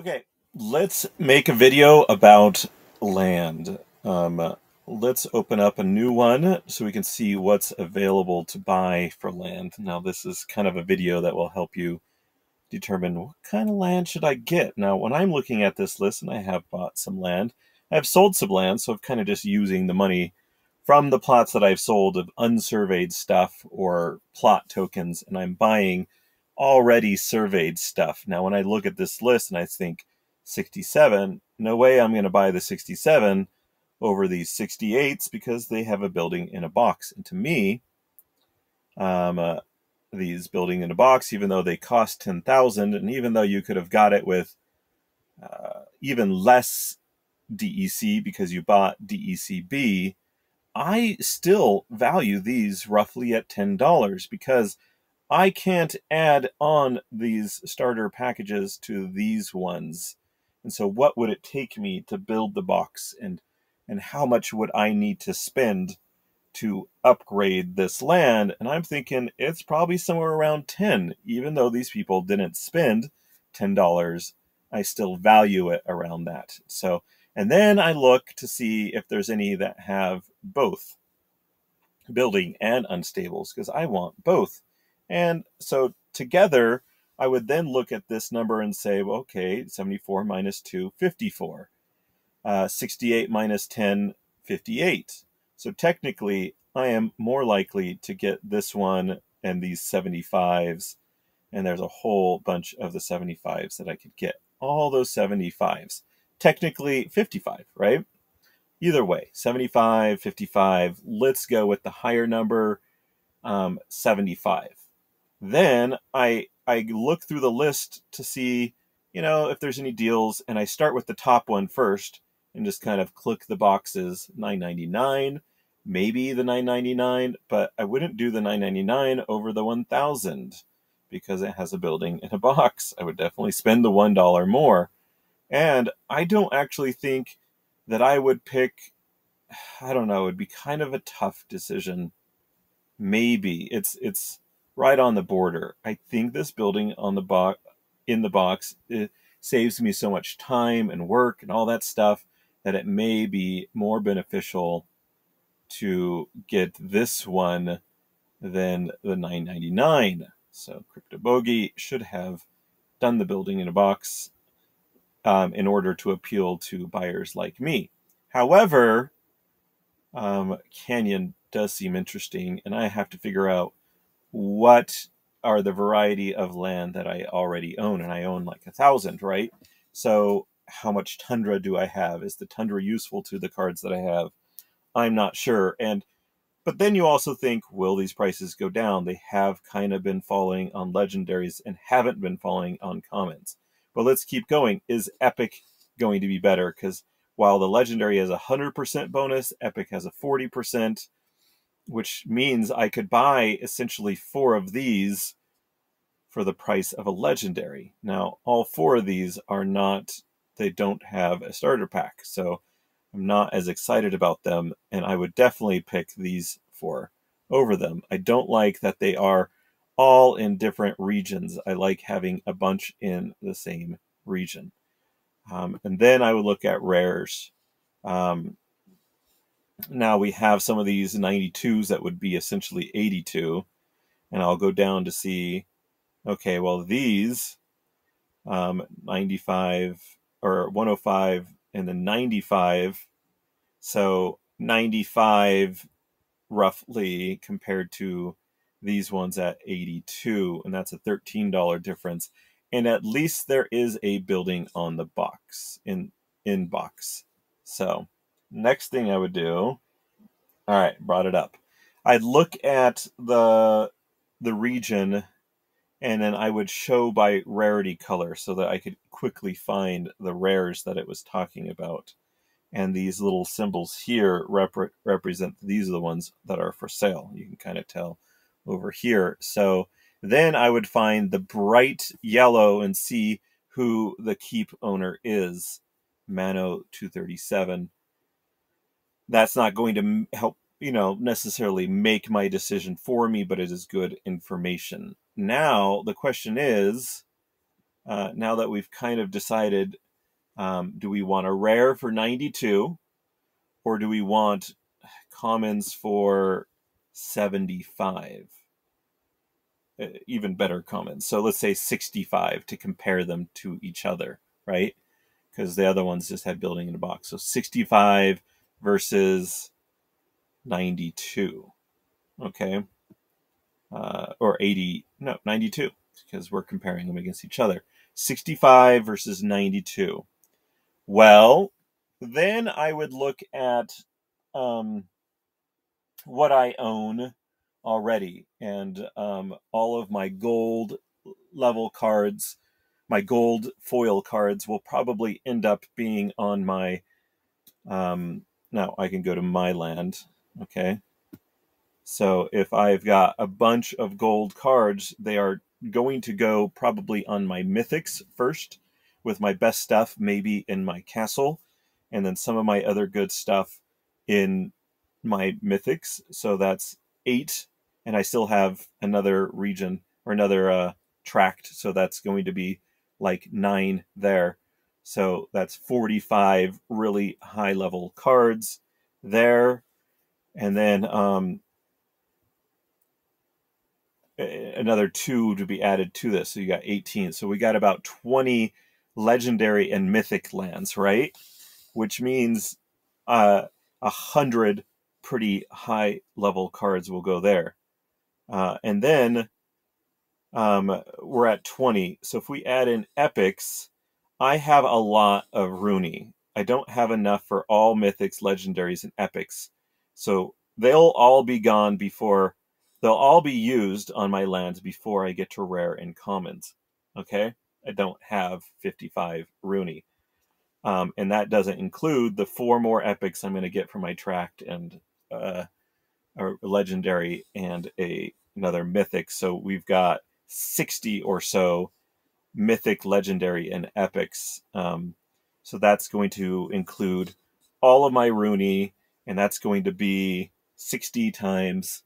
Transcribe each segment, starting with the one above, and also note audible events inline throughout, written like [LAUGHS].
Okay, let's make a video about land. Um, let's open up a new one so we can see what's available to buy for land. Now, this is kind of a video that will help you determine what kind of land should I get. Now, when I'm looking at this list, and I have bought some land, I have sold some land, so I'm kind of just using the money from the plots that I've sold of unsurveyed stuff or plot tokens, and I'm buying already surveyed stuff. Now, when I look at this list and I think 67, no way I'm going to buy the 67 over these 68s because they have a building in a box. And to me, um, uh, these building in a box, even though they cost 10,000, and even though you could have got it with uh, even less DEC because you bought DECB, I still value these roughly at $10 because I can't add on these starter packages to these ones. And so what would it take me to build the box and and how much would I need to spend to upgrade this land? And I'm thinking it's probably somewhere around 10 even though these people didn't spend $10. I still value it around that. So and then I look to see if there's any that have both building and unstables because I want both. And so together, I would then look at this number and say, well, okay, 74 minus 2, 54. Uh, 68 minus 10, 58. So technically, I am more likely to get this one and these 75s. And there's a whole bunch of the 75s that I could get. All those 75s. Technically, 55, right? Either way, 75, 55. Let's go with the higher number, um, 75 then I I look through the list to see, you know, if there's any deals, and I start with the top one first and just kind of click the boxes 999, maybe the 999, but I wouldn't do the 999 over the 1000 because it has a building in a box. I would definitely spend the $1 more. And I don't actually think that I would pick [SIGHS] I don't know, it'd be kind of a tough decision. Maybe. It's it's right on the border. I think this building on the box in the box saves me so much time and work and all that stuff that it may be more beneficial to get this one than the 999. So CryptoBogey should have done the building in a box um, in order to appeal to buyers like me. However, um, Canyon does seem interesting, and I have to figure out what are the variety of land that I already own, and I own like a thousand, right? So how much tundra do I have? Is the tundra useful to the cards that I have? I'm not sure. And but then you also think, will these prices go down? They have kind of been falling on legendaries and haven't been falling on commons. But let's keep going. Is Epic going to be better? Because while the legendary has a hundred percent bonus, Epic has a forty percent which means I could buy essentially four of these for the price of a legendary. Now, all four of these are not, they don't have a starter pack, so I'm not as excited about them, and I would definitely pick these four over them. I don't like that they are all in different regions. I like having a bunch in the same region. Um, and then I would look at rares. Um, now we have some of these 92s that would be essentially 82. And I'll go down to see, okay, well, these um, 95 or 105 and then 95. So 95 roughly compared to these ones at 82 and that's a $13 difference and at least there is a building on the box in in box so next thing I would do, all right, brought it up. I'd look at the the region and then I would show by rarity color so that I could quickly find the rares that it was talking about. And these little symbols here rep- represent these are the ones that are for sale. You can kind of tell over here. So then I would find the bright yellow and see who the keep owner is. Mano 237 that's not going to help you know necessarily make my decision for me but it is good information now the question is uh, now that we've kind of decided, um, do we want a rare for 92 or do we want commons for 75? Uh, even better commons. So let's say 65 to compare them to each other, right? Because the other ones just had building in a box. So 65 versus 92. Okay. Uh, or 80, no, 92, because we're comparing them against each other. 65 versus 92. Well, then I would look at um, what I own already, and um, all of my gold level cards, my gold foil cards, will probably end up being on my. Um, now I can go to my land. Okay. So if I've got a bunch of gold cards, they are going to go probably on my mythics first, with my best stuff maybe in my castle, and then some of my other good stuff in my mythics. So that's eight, and I still have another region or another uh, tract. So that's going to be like nine there. So that's 45 really high level cards there. And then um, another two to be added to this. So you got 18. So we got about 20 legendary and mythic lands, right? Which means uh, a uh, hundred pretty high level cards will go there. Uh, and then um, we're at 20. So if we add in epics, I have a lot of Runi. I don't have enough for all mythics, legendaries, and epics. So they'll all be gone before They'll all be used on my lands before I get to rare and commons. Okay? I don't have 55 Runi. Um, and that doesn't include the four more epics I'm going to get from my tract and uh, a legendary and a another mythic. So we've got 60 or so mythic, legendary, and epics. Um, so that's going to include all of my Runi, and that's going to be 60 times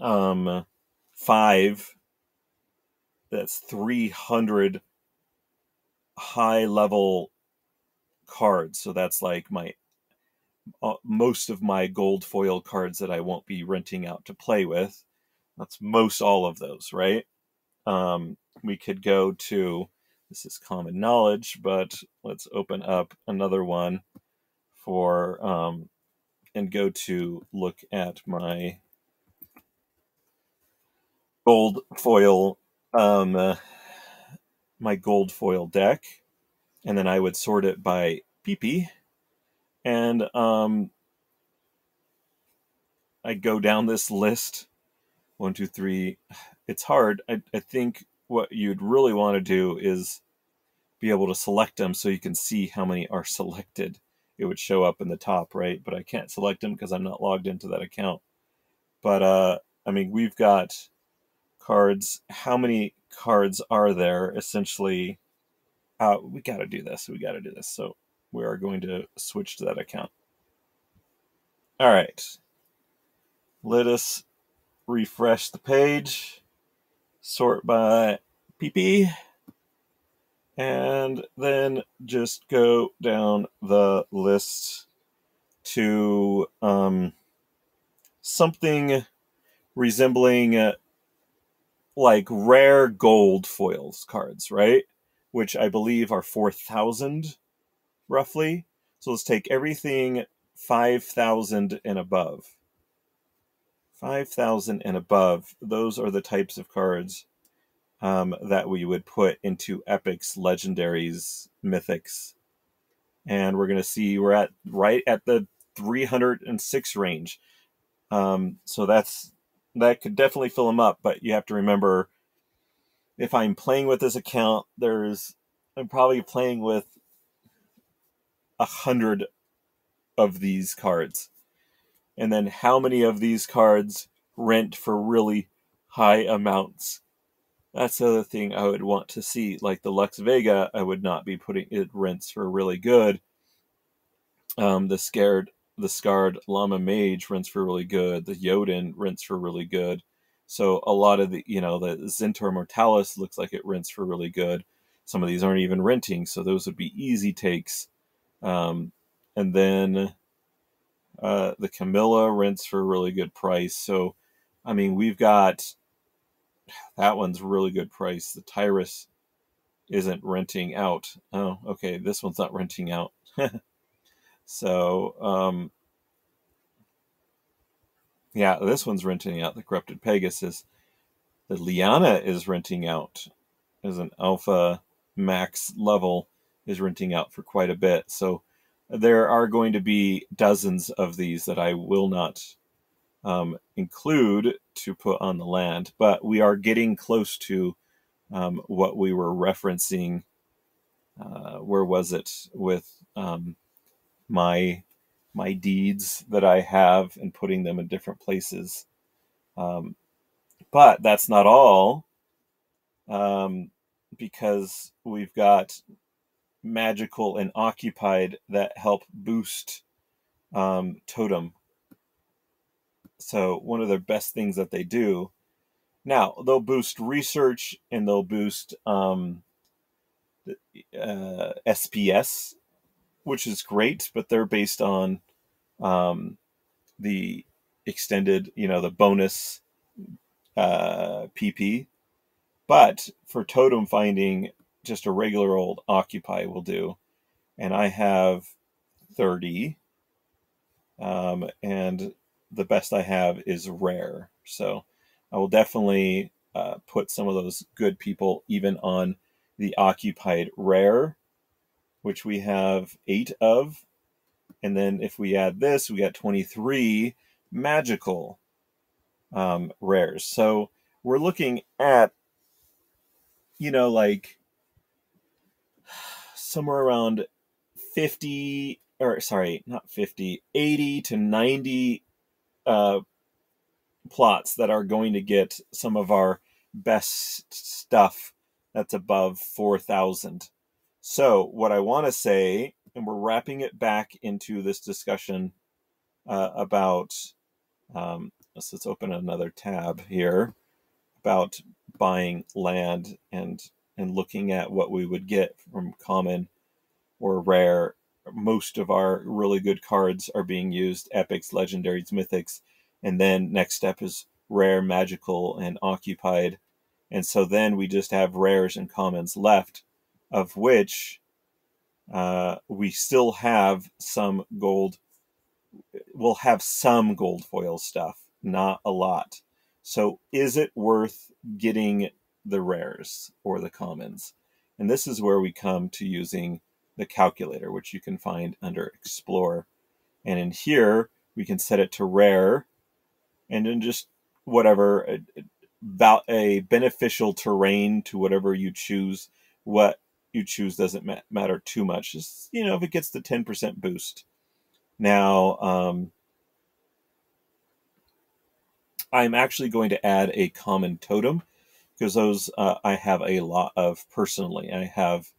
um, five. That's 300 high level cards. So that's like my uh, most of my gold foil cards that I won't be renting out to play with. That's most all of those, right? Um, we could go to this is common knowledge, but let's open up another one for um, and go to look at my gold foil, um, uh, my gold foil deck, and then I would sort it by PP, and um, I go down this list. One, two, three. It's hard. I, I think what you'd really want to do is be able to select them so you can see how many are [LAUGHS] selected. It would show up in the top, right? But I can't select them because I'm not logged into that account. But uh, I mean, we've got cards. How many cards are there? Essentially, uh, we got to do this. We got to do this. So we are going to switch to that account. All right. Let us refresh the page, sort by PP, and then just go down the list to um, something resembling uh, like rare gold foils cards, right? Which I believe are 4,000 roughly. So let's take everything 5,000 and above. 5,000 and above, those are the types of cards um, that we would put into epics, legendaries, mythics. And we're going to see we're at right at the 306 range. Um, so that's that could definitely fill them up, but you have to remember if I'm playing with this account, there's I'm probably playing with a hundred of these cards. And then how many of these cards rent for really high amounts? That's the other thing I would want to see. Like the Lux Vega, I would not be putting it rents for really good. Um, the scared the Scarred Llama Mage rents for really good. The Jotun rents for really good. So a lot of the, you know, the Zintar Mortalis looks like it rents for really good. Some of these aren't even renting, so those would be easy takes. Um, and then uh, the Camilla rents for a really good price. So, I mean, we've got that one's really good price. The Tyrus isn't renting out. Oh, okay, this one's not renting out. [LAUGHS] so, um, yeah, this one's renting out. The Corrupted Pegasus. The Lyanna is renting out as an alpha max level is renting out for quite a bit. So there are going to be dozens of these that I will not um, include to put on the land, but we are getting close to um, what we were referencing. Uh, where was it with um, my my deeds that I have and putting them in different places? Um, but that's not all, um, because we've got magical and occupied that help boost um, totem. So one of the best things that they do. Now they'll boost research and they'll boost um, uh, SPS, which is great, but they're based on um, the extended, you know, the bonus uh, PP. But for totem finding, just a regular old Occupy will do. And I have 30. Um, and the best I have is rare. So I will definitely uh, put some of those good people even on the occupied rare, which we have eight of. And then if we add this, we got 23 magical um, rares. So we're looking at, you know, like somewhere around 50 or sorry, not 50, 80 to 90 uh, plots that are going to get some of our best stuff that's above 4,000. So, what I want to say, and we're wrapping it back into this discussion uh, about, um, let's, let's open another tab here about buying land and and looking at what we would get from common or rare. Most of our really good cards are being used epics, legendaries, mythics, and then next step is rare, magical, and occupied. And so then we just have rares and commons left, of which uh, we still have some gold. We'll have some gold foil stuff, not a lot. So is it worth getting the rares or the commons. And this is where we come to using the calculator, which you can find under Explore. And in here, we can set it to rare and then just whatever, about a beneficial terrain to whatever you choose. What you choose doesn't ma- matter too much. Just, you know, if it gets the 10% boost. Now, um, I'm actually going to add a common totem because those uh, I have a lot of personally. I have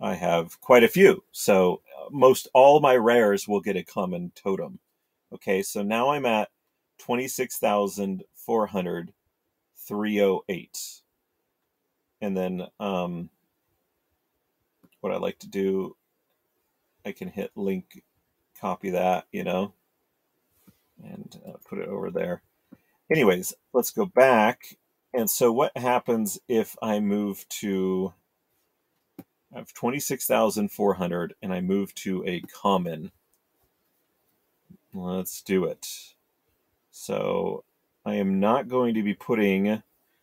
I have quite a few. So uh, most all my rares will get a common totem. Okay, so now I'm at 26,400 308. And then um, what I like to do, I can hit link, copy that, you know, and uh, put it over there. Anyways, let's go back and so what happens if I move to I have 26,400 and I move to a common. Let's do it. So I am not going to be putting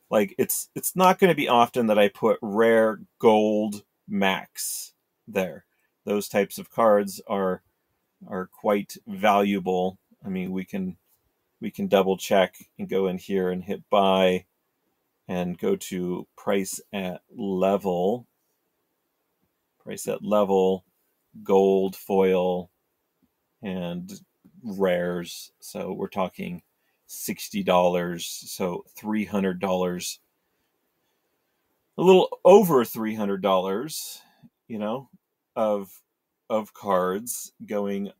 like it's it's not going to be often that I put rare gold max there. Those types of cards are are quite valuable. I mean, we can we can double check and go in here and hit buy and go to price at level, price at level, gold, foil, and rares. So we're talking $60, so $300, a little over $300, you know, of of cards going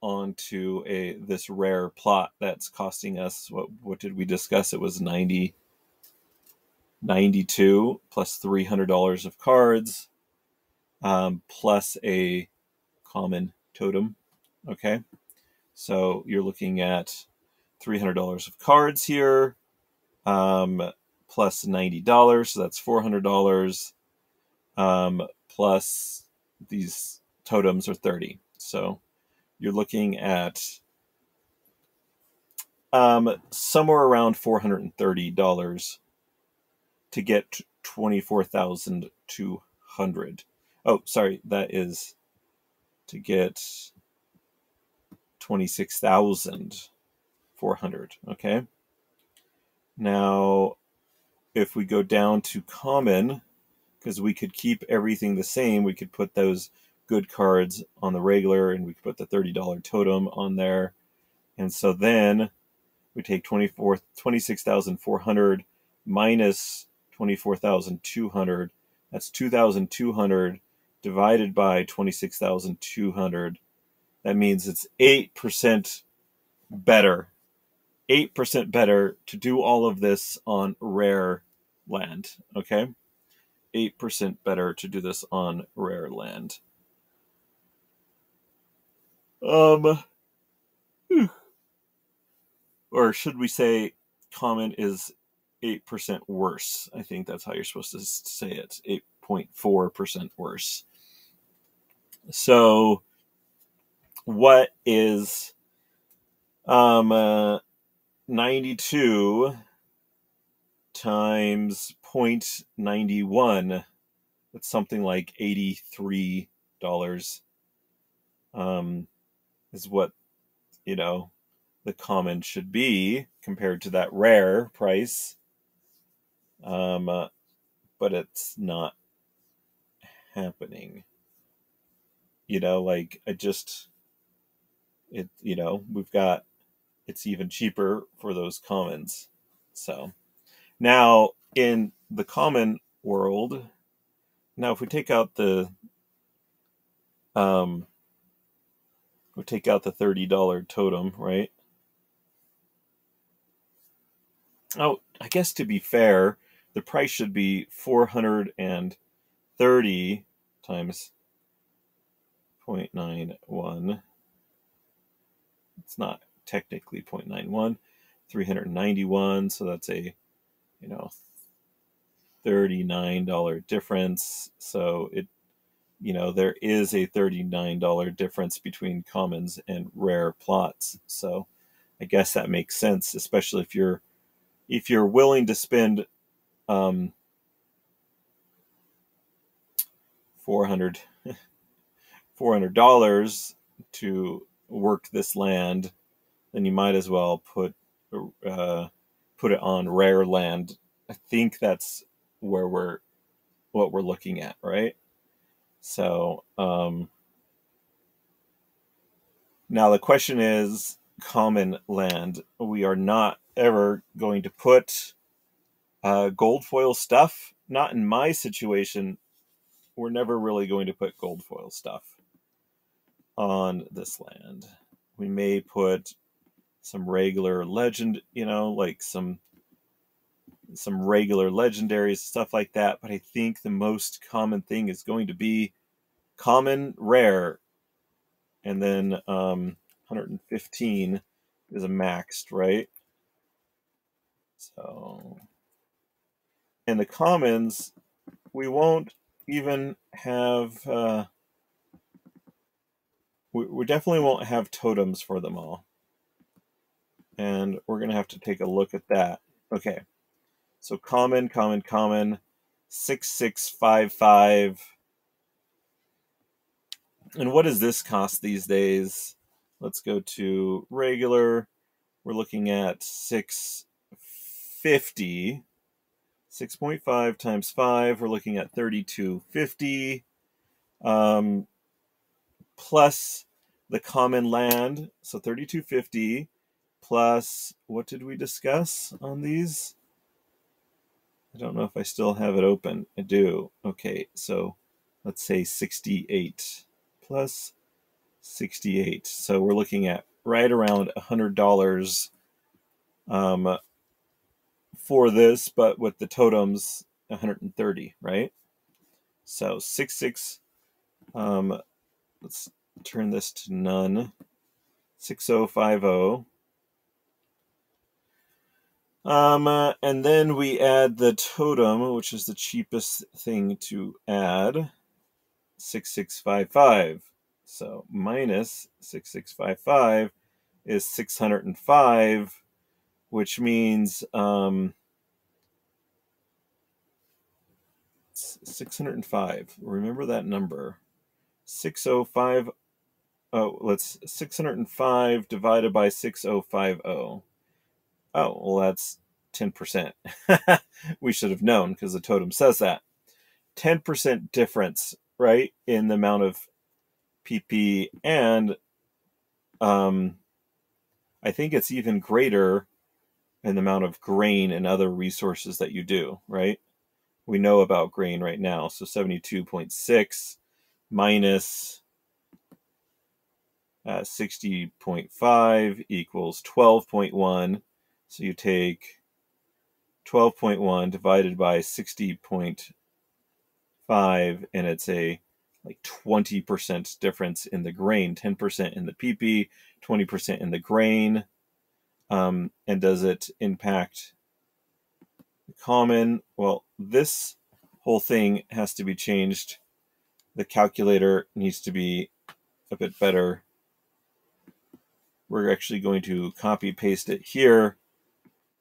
onto a this rare plot that's costing us what what did we discuss it was 90 92 plus $300 of cards um, plus a common totem okay? So you're looking at $300 of cards here um, plus $90 so that's $400 um, plus these totems are 30 so you're looking at um, somewhere around $430 to get 24,200. Oh, sorry, that is to get 26,400, okay? Now, if we go down to common, because we could keep everything the same, we could put those good cards on the regular and we could put the $30 totem on there. And so then we take 24 26,400 minus 24,200. That's 2,200 divided by 26,200. That means it's 8% better. 8% better to do all of this on rare land, okay? 8% better to do this on rare land. Um, or should we say common is 8% worse? I think that's how you're supposed to say it 8.4% worse. So, what is um, uh, 92 times 0.91? That's something like $83. Um, is what you know the common should be compared to that rare price. Um, uh, but it's not happening. You know, like I just it. You know, we've got it's even cheaper for those commons. So now in the common world, now if we take out the um we take out the $30 totem, right? Oh, I guess to be fair, the price should be 430 times 0.91. It's not technically 0.91, 391, so that's a, you know, $39 difference. So it you know there is a $39 difference between commons and rare plots so i guess that makes sense especially if you're if you're willing to spend um 400 [LAUGHS] $400 to work this land then you might as well put uh, put it on rare land i think that's where we're what we're looking at right so um, now the question is common land. We are not ever going to put uh, gold foil stuff. Not in my situation. We're never really going to put gold foil stuff on this land. We may put some regular legend, you know, like some some regular legendaries, stuff like that. But I think the most common thing is going to be common, rare, and then um, 115 is a maxed, right? So, in the commons, we won't even have. Uh, we, we definitely won't have totems for them all. And we're going to have to take a look at that. Okay. So common, common, common, 6655. And what does this cost these days? Let's go to regular. We're looking at 650. 6.5 times 5, we're looking at 3250. Um, plus the common land, so 3250 plus what did we discuss on these? I don't know if I still have it open. I do. Okay, so let's say 68 plus 68. So we're looking at right around $100 um, for this, but with the totems, 130, right? So 66, um, let's turn this to none. 6050. Um, uh, and then we add the totem, which is the cheapest thing to add, 6655. So minus 6655 is 605, which means um, 605. Remember that number. 605. Oh, let's 605 divided by 6050. Oh, well, that's 10%. [LAUGHS] we should have known because the totem says that. 10% difference, right, in the amount of PP and um, I think it's even greater in the amount of grain and other resources that you do, right? We know about grain right now. So 72.6 minus uh, 60.5 equals 12.1. So you take 12.1 divided by 60.5 and it's a like 20% difference in the grain, 10% in the PP, 20% in the grain. Um, and does it impact common? Well, this whole thing has to be changed. The calculator needs to be a bit better. We're actually going to copy paste it here.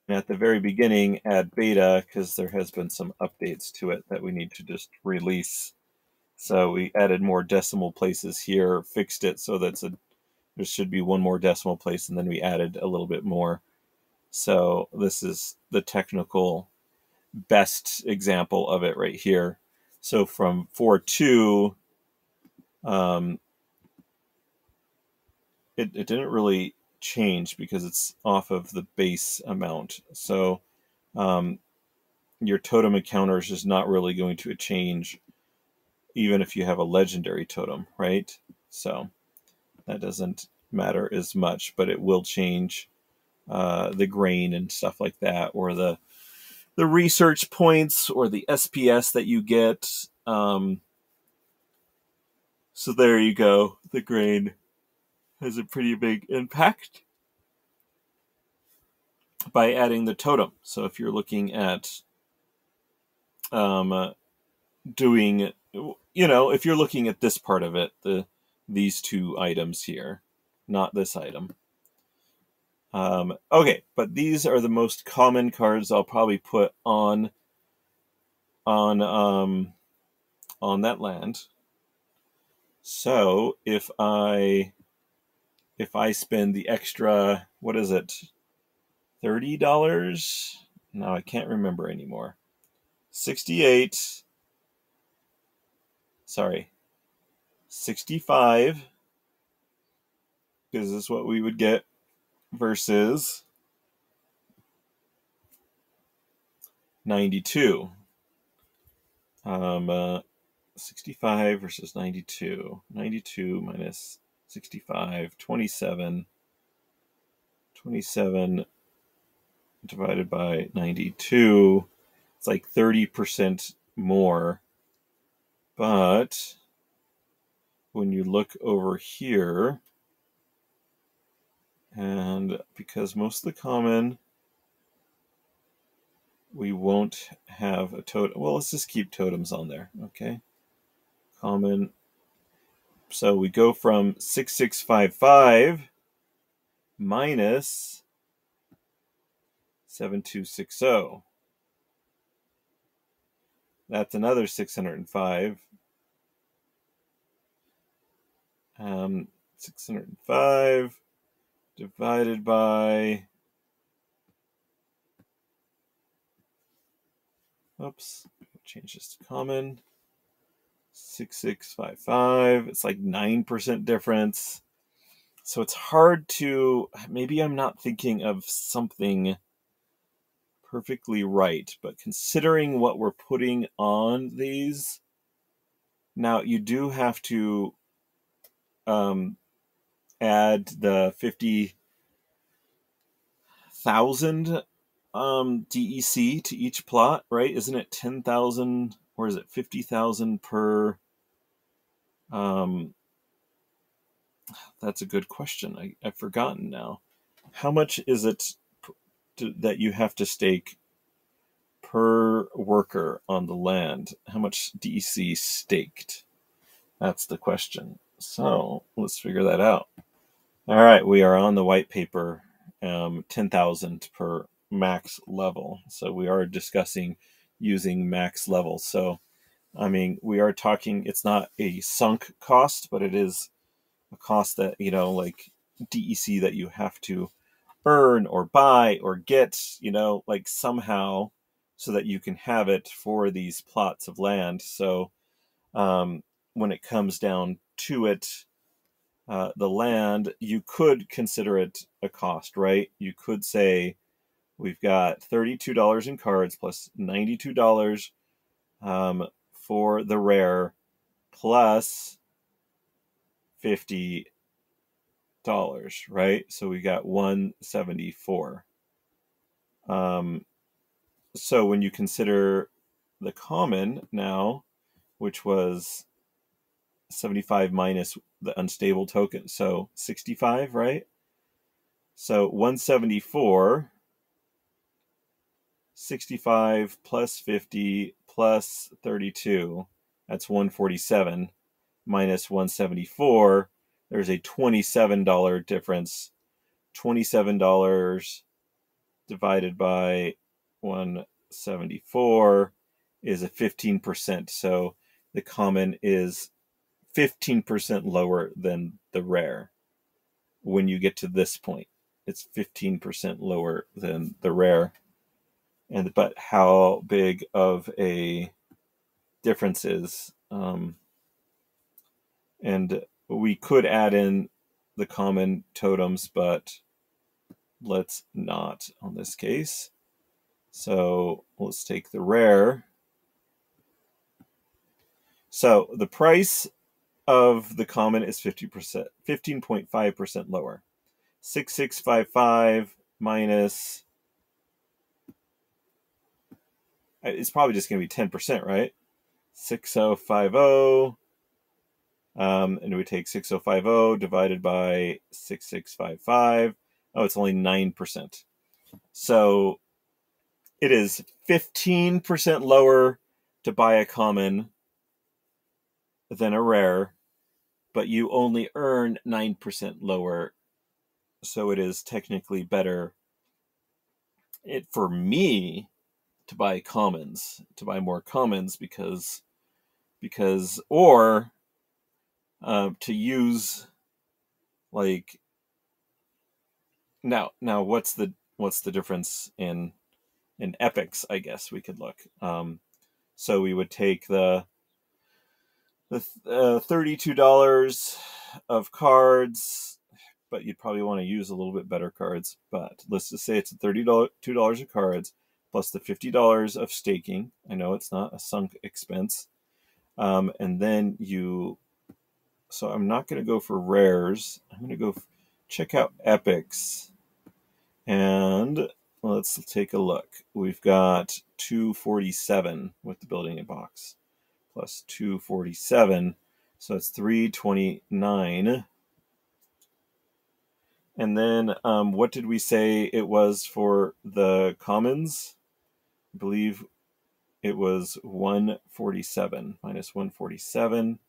And at the very beginning, add beta because there has been some updates to it that we need to just release. So we added more decimal places here, fixed it so that's a there should be one more decimal place, and then we added a little bit more. So this is the technical best example of it right here. So from 4.2, um, it, it didn't really change because it's off of the base amount. So um, your totem encounters is just not really going to change even if you have a legendary totem, right? So that doesn't matter as much, but it will change uh, the grain and stuff like that, or the the research points, or the SPS that you get. Um, so there you go. The grain has a pretty big impact by adding the totem. So if you're looking at um, uh, doing you know, if you're looking at this part of it, the these two items here, not this item. Um, okay, but these are the most common cards I'll probably put on on um, on that land. So if I if I spend the extra, what is it, thirty dollars? No, I can't remember anymore. Sixty-eight sorry, 65, because this is what we would get, versus 92. Um, uh, 65 versus 92. 92 minus 65, 27. 27 divided by 92. It's like 30% more but when you look over here, and because most of the common, we won't have a totem. Well, let's just keep totems on there, okay? Common. So we go from 6655 minus 7260. That's another 605 um, 605 divided by, oops, change this to common, 6655. It's like 9% difference. So it's hard to, maybe I'm not thinking of something perfectly right, but considering what we're putting on these, now you do have to um, add the 50,000 um, DEC to each plot, right? Isn't it 10,000 or is it 50,000 per? Um, that's a good question. I, I've forgotten now. How much is it to, that you have to stake per worker on the land? How much DEC staked? That's the question. So let's figure that out. All right, we are on the white paper, um, 10,000 per max level. So we are discussing using max level. So, I mean, we are talking, it's not a sunk cost, but it is a cost that, you know, like DEC that you have to earn or buy or get, you know, like somehow so that you can have it for these plots of land. So, um, when it comes down to it, uh, the land, you could consider it a cost, right? You could say we've got $32 in cards plus $92 um, for the rare plus plus 50 dollars right so we got 174 um so when you consider the common now which was 75 minus the unstable token. So 65, right? So 174, 65 plus 50 plus 32, that's 147 minus 174. There's a $27 difference. $27 divided by 174 is a 15%. So the common is 15% lower than the rare when you get to this point. It's 15% lower than the rare. And but how big of a difference is um, and we could add in the common totems, but let's not on this case. So let's take the rare. So the price of the common is 50%, 15.5% lower. 6655 minus, uh, it's probably just going to be 10%, right? 6050, um, and we take 6050 divided by 6655. Oh, it's only 9%. So it is 15% lower to buy a common than a rare but you only earn 9% lower. So it is technically better it for me to buy commons, to buy more commons because because or uh, to use like now now what's the what's the difference in in epics i guess we could look um so we would take the the uh, $32 of cards but you'd probably want to use a little bit better cards but let's just say it's $32 of cards plus the $50 of staking. I know it's not a sunk expense um, and then you so i'm not going to go for rares. I'm going to go check out epics. And let's take a look. We've got 247 with the building a box plus 247. So it's 329. And then um, what did we say it was for the commons? I believe it was 147 minus 147.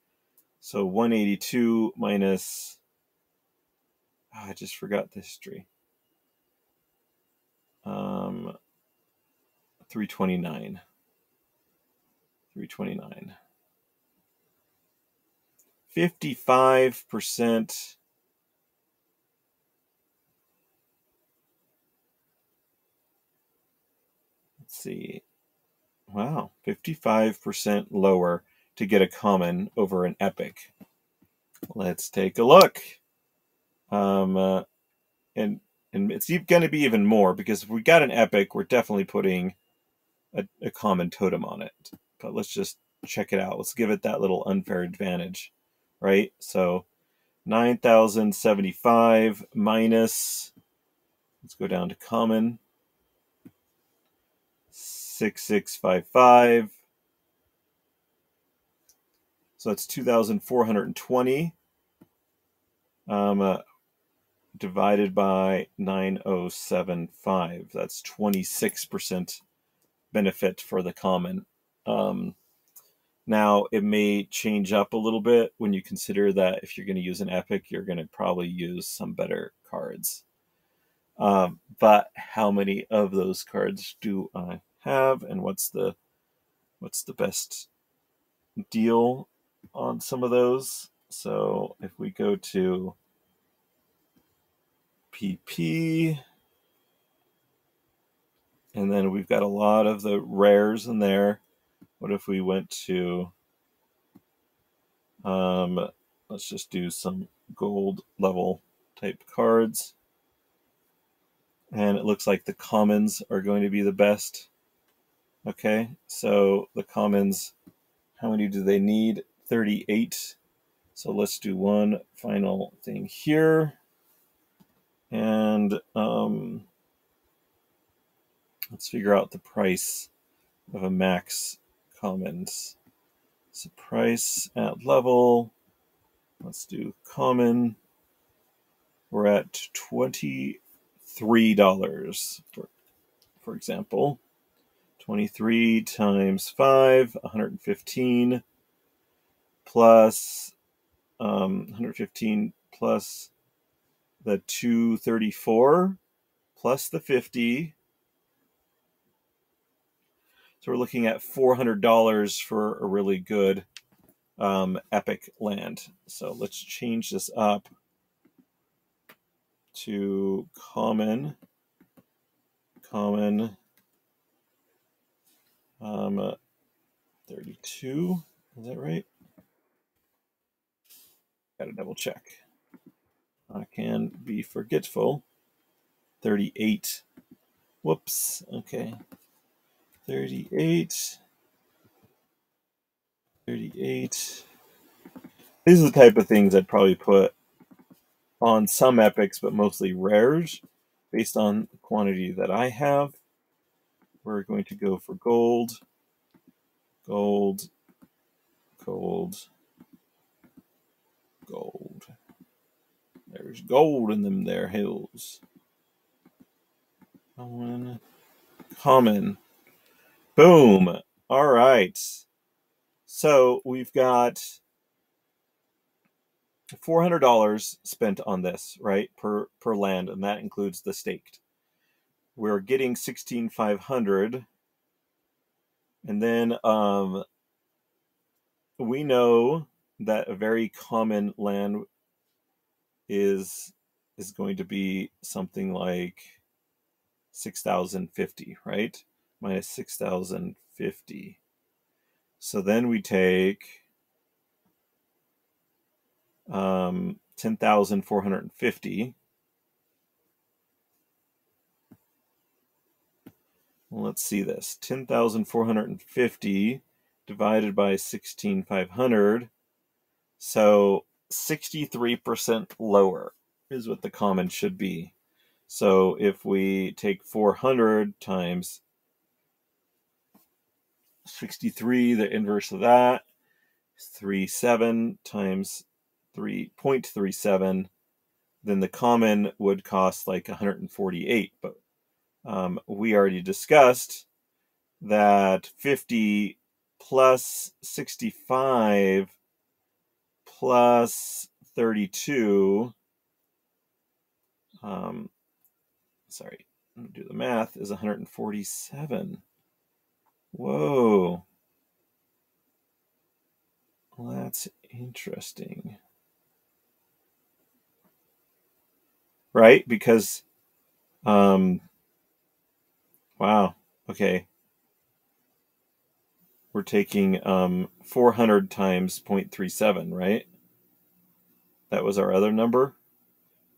So 182 minus. Oh, I just forgot the history. Um, 329. 329. 55% let's see. Wow 55% lower to get a common over an epic. Let's take a look. Um uh, and and it's going to be even more because if we got an epic we're definitely putting a, a common totem on it. But let's just check it out. Let's give it that little unfair advantage right? So 9,075 minus, let's go down to common, 6655. So that's 2,420 um, uh, divided by 9075. That's 26% benefit for the common. Um, now, it may change up a little bit when you consider that if you're going to use an epic, you're going to probably use some better cards. Um, but how many of those cards do I have, and what's the what's the best deal on some of those? So if we go to PP, and then we've got a lot of the rares in there. What if we went to, um, let's just do some gold level type cards. And it looks like the commons are going to be the best. Okay, so the commons, how many do they need? 38. So let's do one final thing here. And um, let's figure out the price of a max commons. So price at level, let's do common. We're at $23 for, for example. 23 times 5, 115 plus um, 115 plus the 234 plus the 50 so we're looking at $400 for a really good um, epic land. So let's change this up to common, common um, 32. Is that right? Gotta double check. I can be forgetful. 38. Whoops. Okay. 38. 38. These are the type of things I'd probably put on some epics, but mostly rares, based on the quantity that I have. We're going to go for gold, gold, gold, gold. There's gold in them there hills. Common, common. Boom. All right. So we've got $400 spent on this, right, per per land, and that includes the staked. We're getting 16,500. And then um, we know that a very common land is is going to be something like 6050, right? Minus 6,050. So then we take um, 10,450. Well, let's see this. 10,450 divided by 16,500. So 63% lower is what the common should be. So if we take 400 times 63, the inverse of that is 37 times 3.37. Then the common would cost like 148. But um, we already discussed that 50 plus 65 plus 32 um, sorry, do the math, is 147. Whoa. That's interesting. Right? Because, um, wow. Okay. We're taking um, 400 times 0.37, right? That was our other number.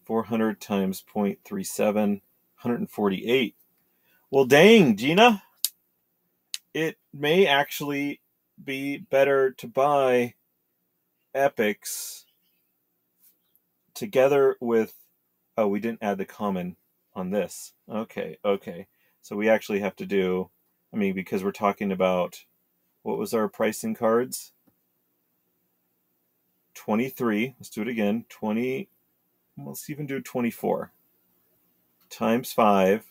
400 times 0.37, 148. Well, dang, Gina may actually be better to buy epics together with oh we didn't add the common on this. Okay okay. So we actually have to do i mean because we're talking about what was our pricing cards? 23 let's do it again. 20 let's even do 24 times 5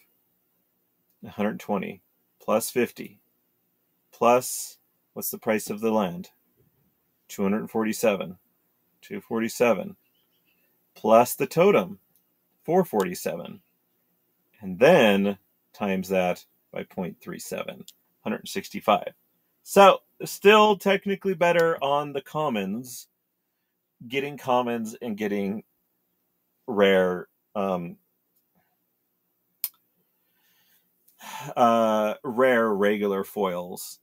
120 plus 50 plus what's the price of the land? 247 247 plus the totem 447 and then times that by 0.37 165 so still technically better on the commons getting commons and getting rare um, uh, rare regular foils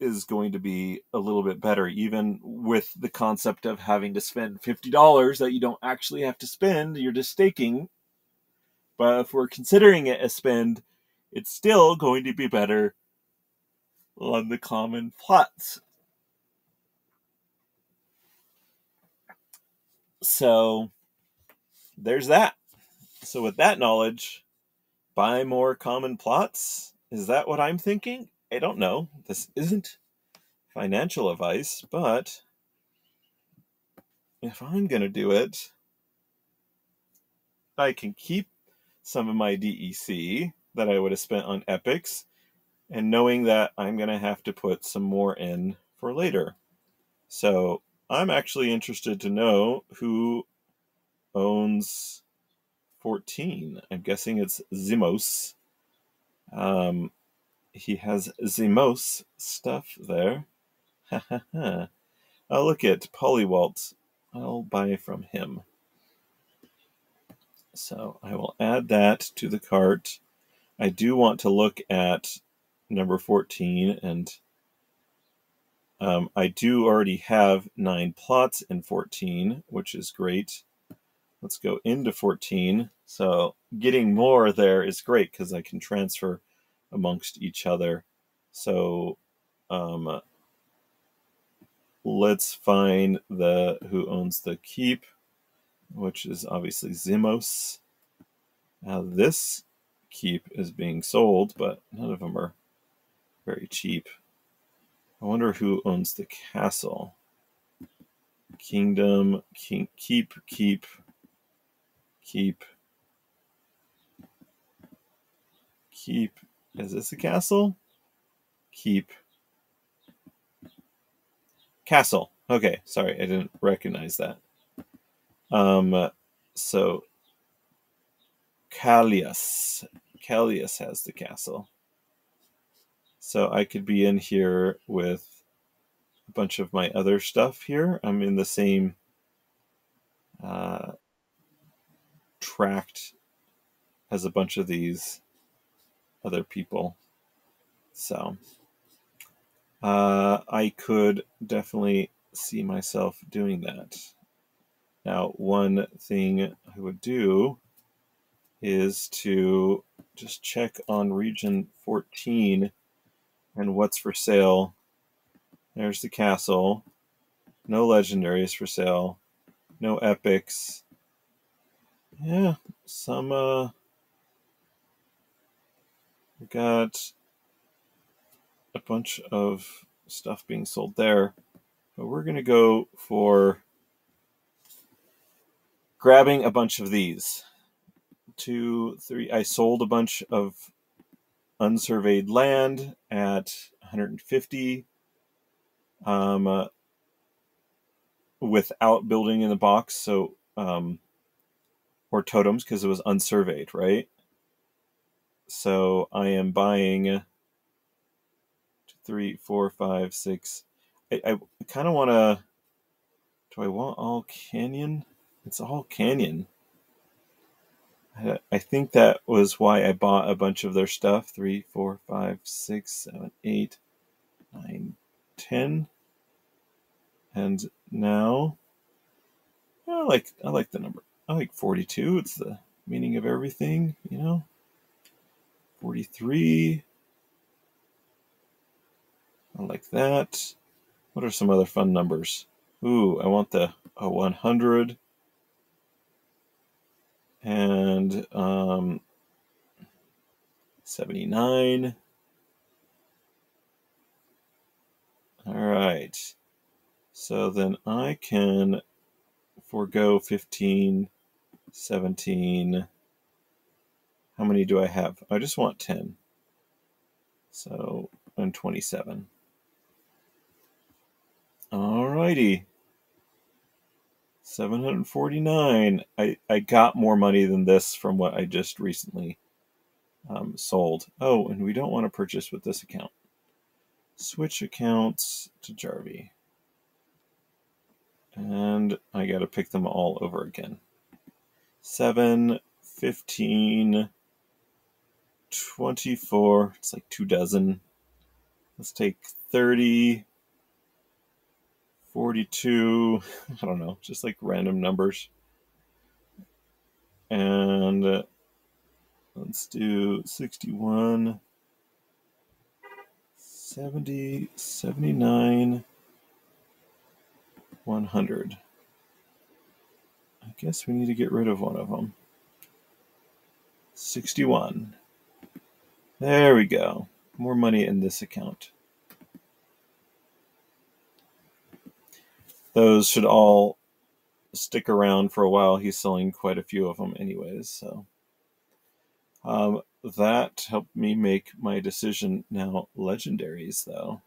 is going to be a little bit better, even with the concept of having to spend $50 that you don't actually have to spend, you're just staking. But if we're considering it a spend, it's still going to be better on the common plots. So there's that. So with that knowledge, buy more common plots. Is that what I'm thinking? I don't know. This isn't financial advice, but if I'm going to do it, I can keep some of my DEC that I would have spent on epics and knowing that I'm going to have to put some more in for later. So I'm actually interested to know who owns 14. I'm guessing it's Zimos. Um, he has Zimos stuff there. Ha ha ha. Oh, look at Polywalt. I'll buy from him. So I will add that to the cart. I do want to look at number 14 and um, I do already have nine plots in 14, which is great. Let's go into 14. So getting more there is great because I can transfer amongst each other. So um, let's find the who owns the keep, which is obviously Zimos. Now this keep is being sold, but none of them are very cheap. I wonder who owns the castle. Kingdom, king, keep, keep, keep, keep. Is this a castle? Keep. Castle. Okay, sorry, I didn't recognize that. Um, so Callias. Callias has the castle. So I could be in here with a bunch of my other stuff here. I'm in the same uh, tract as a bunch of these other people. So uh, I could definitely see myself doing that. Now, one thing I would do is to just check on region 14 and what's for sale. There's the castle. No legendaries for sale. No epics. Yeah, some uh we got a bunch of stuff being sold there. But we're gonna go for grabbing a bunch of these. Two, three. I sold a bunch of unsurveyed land at 150 um, uh, without building in the box so um, or totems because it was unsurveyed right so i am buying three four five six i, I kind of want to do i want all canyon it's all canyon I think that was why I bought a bunch of their stuff. Three, four, five, six, seven, eight, nine, ten. And now I like I like the number. I like 42. It's the meaning of everything, you know. 43. I like that. What are some other fun numbers? Ooh, I want the a 100. and um, 79. All right. So then I can forego 15, 17. How many do I have? I just want 10. So I'm 27. All righty. 749. I, I got more money than this from what I just recently um, sold. Oh, and we don't want to purchase with this account. Switch accounts to Jarvie. And I got to pick them all over again. 7, 15, 24. It's like two dozen. Let's take 30, 42. [LAUGHS] I don't know, just like random numbers. And uh, let's do 61, 70, 79, 100. I guess we need to get rid of one of them. 61. There we go. More money in this account. Those should all stick around for a while. He's selling quite a few of them anyways, so um, that helped me make my decision. Now, legendaries, though.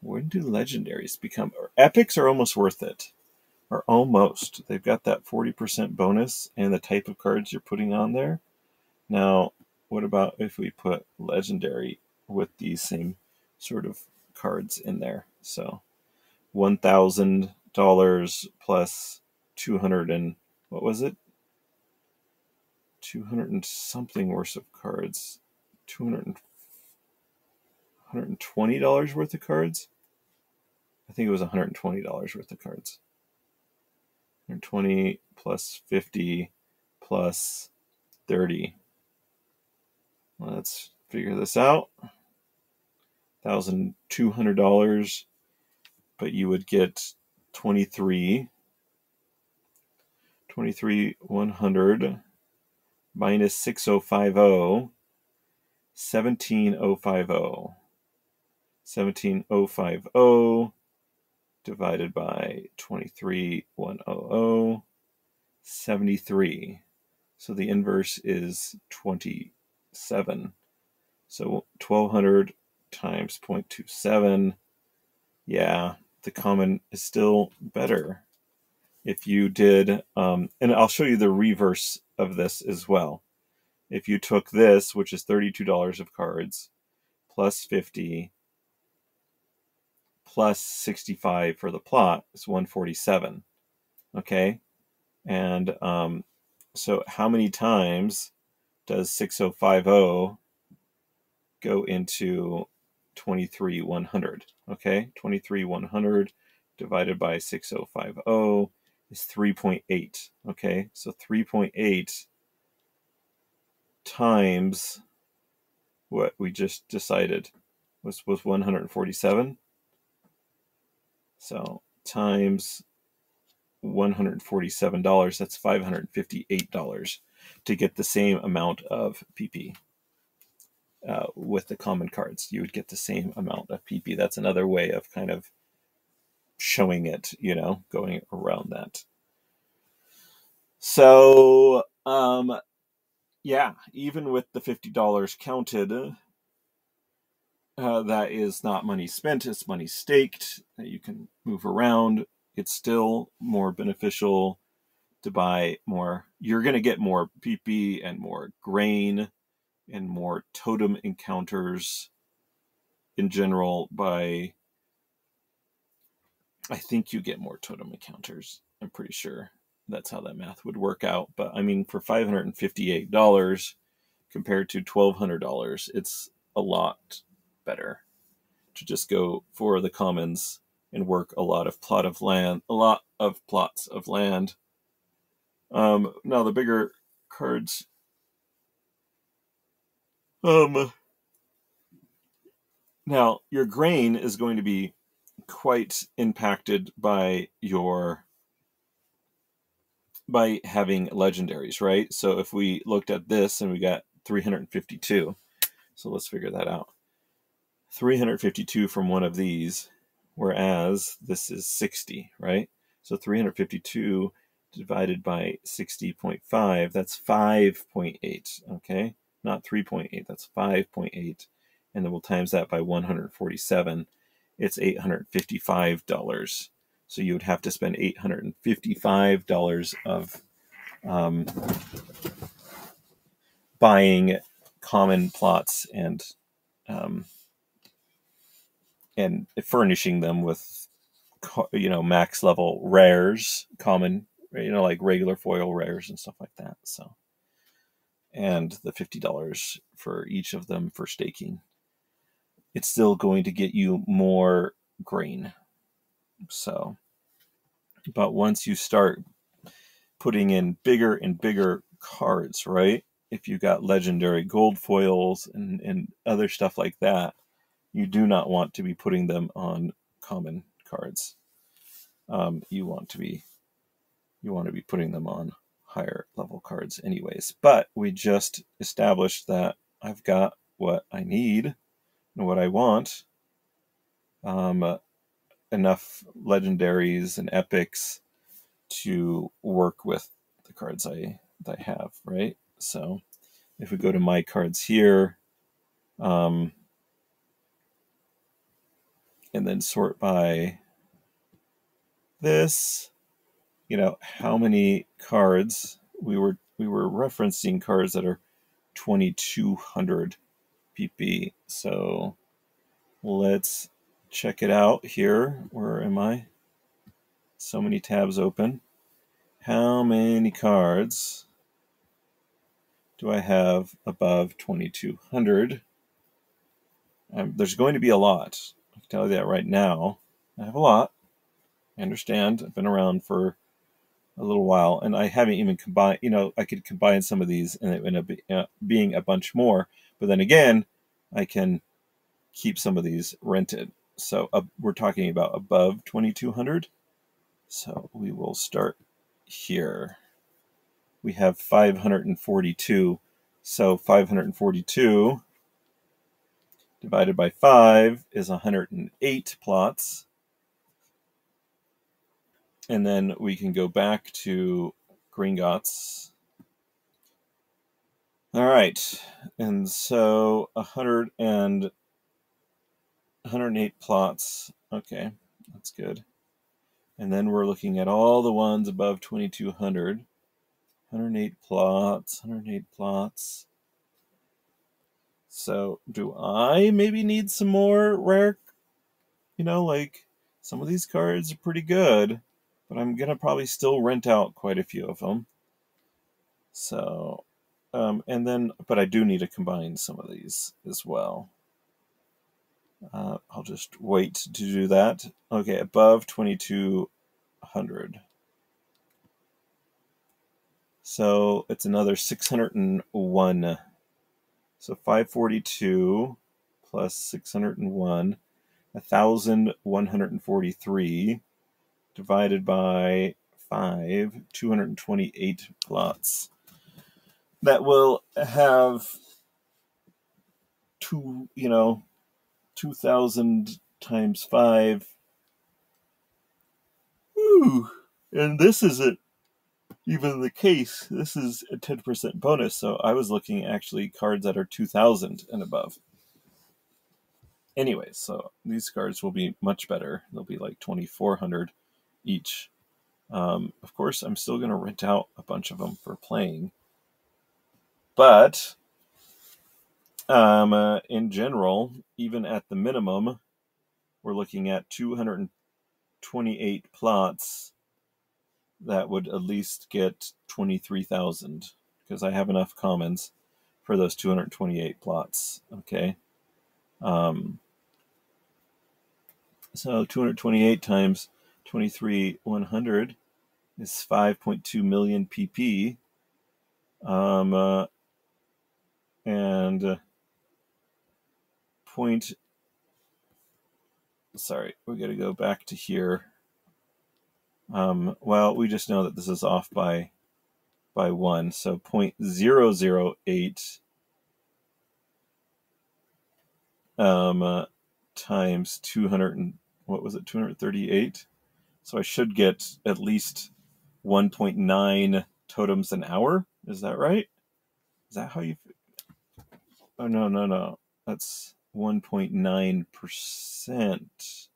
When do legendaries become? Epics are almost worth it. Or almost. They've got that 40% bonus and the type of cards you're putting on there. Now, what about if we put legendary with these same sort of cards in there? So $1,000 plus 200 and what was it? 200 and something worth of cards. 200 $120 worth of cards. I think it was $120 worth of cards. 120 plus 50 plus 30 Let's figure this out. $1,200, but you would get 23, 23, 100 minus 6050, 17050. 17050 divided by 23100, 73. So the inverse is 20 7. So 1200 times 0.27. Yeah, the common is still better. If you did, um, and I'll show you the reverse of this as well. If you took this, which is $32 of cards, plus 50, plus 65 for the plot, is 147. Okay? And um, so how many times does 6050 go into 23100? Okay, 23100 divided by 6050 is 3.8. Okay, so 3.8 times what we just decided was, was 147. So times $147, that's $558 to get the same amount of PP. Uh, with the common cards, you would get the same amount of PP. That's another way of kind of showing it, you know, going around that. So, um, yeah, even with the $50 counted, uh, that is not money spent, it's money staked that you can move around. It's still more beneficial to buy more. You're going to get more PP and more grain and more totem encounters in general by I think you get more totem encounters. I'm pretty sure that's how that math would work out. But I mean, for $558 compared to $1,200, it's a lot better to just go for the commons and work a lot of plot of land, a lot of plots of land um, now the bigger cards. Um, now your grain is going to be quite impacted by your by having legendaries, right? So if we looked at this and we got 352, so let's figure that out. 352 from one of these, whereas this is 60, right? So 352 divided by 60.5, that's 5.8, okay? Not 3.8, that's 5.8. And then we'll times that by 147. It's $855. So you would have to spend $855 of um, buying common plots and um, and furnishing them with you know max level rares, common you know like regular foil rares and stuff like that. So and the fifty dollars for each of them for staking. It's still going to get you more grain so, but once you start putting in bigger and bigger cards, right? If you got legendary gold foils and, and other stuff like that, you do not want to be putting them on common cards. Um, you want to be you want to be putting them on higher level cards anyways. But we just established that I've got what I need and what I want. Um, enough legendaries and epics to work with the cards I I have, right? So if we go to my cards here, um, and then sort by this, you know, how many cards we were we were referencing cards that are 2200 PP. So let's check it out here. Where am I? So many tabs open. How many cards do I have above 2200? Um, there's going to be a lot. I can tell you that right now. I have a lot. I understand. I've been around for a little while, and I haven't even combined. You know, I could combine some of these, and it would end up uh, being a bunch more. But then again, I can keep some of these rented. So uh, we're talking about above 2200. So we will start here. We have 542. So 542 divided by 5 is 108 plots. And then we can go back to Gringotts. All right, and so 100 and 108 plots. Okay, that's good. And then we're looking at all the ones above 2200. 108 plots, 108 plots. So, do I maybe need some more rare? You know, like some of these cards are pretty good, but I'm going to probably still rent out quite a few of them. So, um, and then, but I do need to combine some of these as well. Uh, I'll just wait to do that. Okay, above 2200. So it's another 601. So 542 plus 601, 1143 divided by 5, 228 plots. That will have two, you know, 2000 times 5. Ooh, and this isn't even the case. This is a 10% bonus, so I was looking actually cards that are 2000 and above. Anyways, so these cards will be much better. They'll be like 2400 each. Um, of course, I'm still going to rent out a bunch of them for playing. But um, uh, in general, even at the minimum, we're looking at 228 plots that would at least get 23,000 because I have enough commons for those 228 plots. Okay. Um, so 228 times 23 100 is 5.2 million pp. Um, uh, and uh, point. Sorry, we got to go back to here. Um, well, we just know that this is off by by 1. So 0.008 um, uh, times 200 and what was it 238 so i should get at least 1.9 totems an hour. Is that right? Is that how you oh no no no. That's 1.9 percent.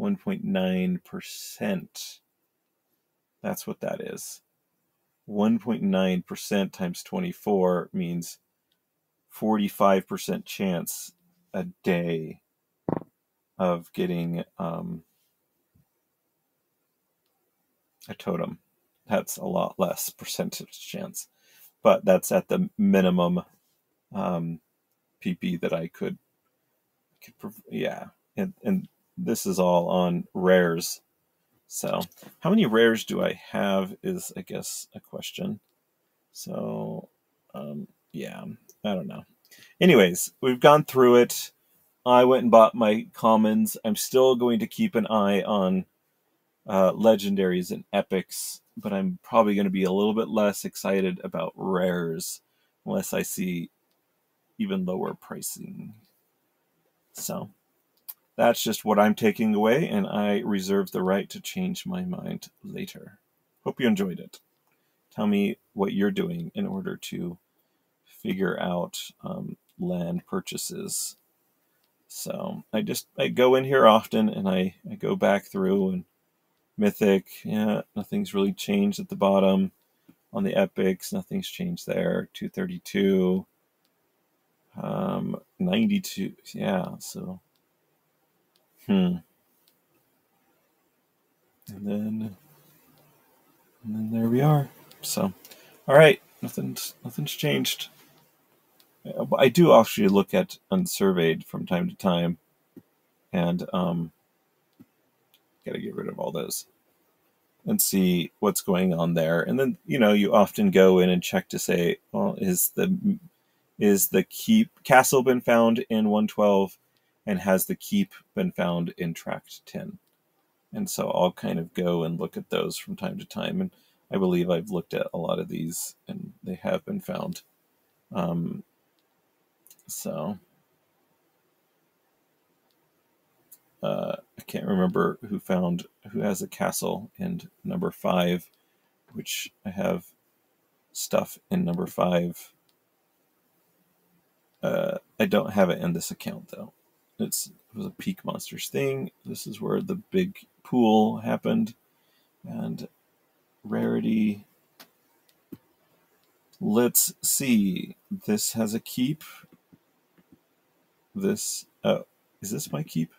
1.9 percent. That's what that is. 1.9 percent times 24 means 45% chance a day of getting um, a totem. That's a lot less percentage chance, but that's at the minimum um, PP that I could, could yeah, and and this is all on rares. So, how many rares do I have is I guess a question. So, um, yeah, I don't know. Anyways, we've gone through it. I went and bought my commons. I'm still going to keep an eye on uh, legendaries and epics, but I'm probably going to be a little bit less excited about rares unless I see even lower pricing. So that's just what I'm taking away, and I reserve the right to change my mind later. Hope you enjoyed it. Tell me what you're doing in order to figure out um, land purchases. So I just I go in here often and I, I go back through and mythic, yeah, nothing's really changed at the bottom. On the epics, nothing's changed there. 232, um, 92, yeah, so, hmm. And then, and then there we are. So, all right, nothing's nothing's changed. I do actually look at unsurveyed from time to time, and um, got to get rid of all those and see what's going on there. And then you know you often go in and check to say, well, is the is the keep castle been found in 112, and has the keep been found in tract 10? And so I'll kind of go and look at those from time to time, and I believe I've looked at a lot of these, and they have been found. Um, so uh, can't remember who found who has a castle and number five, which I have stuff in number five. Uh, I don't have it in this account though. It's it was a peak monsters thing. This is where the big pool happened, and rarity. Let's see. This has a keep this. Oh, is this my keep?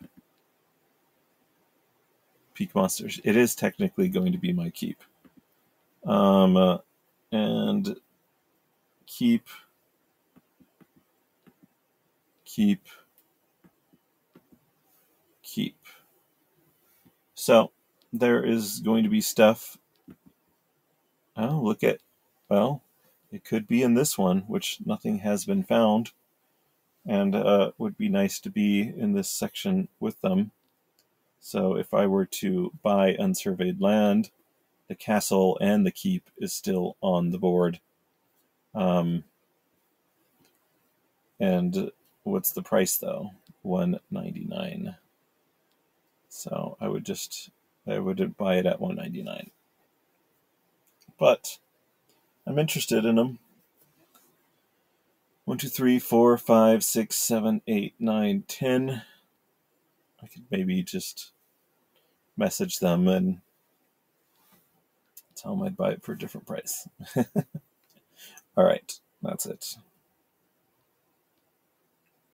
Peak Monsters. It is technically going to be my keep. Um, uh, and keep, keep, keep. So there is going to be stuff. Oh, look at, well, it could be in this one, which nothing has been found and uh, would be nice to be in this section with them. So if I were to buy unsurveyed land, the castle and the keep is still on the board. Um, and what's the price though? 199. So I would just I would buy it at 199. But I'm interested in them. 1, 2, 3, 4, 5, 6, 7, 8, 9, 10. I could maybe just message them and tell them I'd buy it for a different price. [LAUGHS] All right, that's it.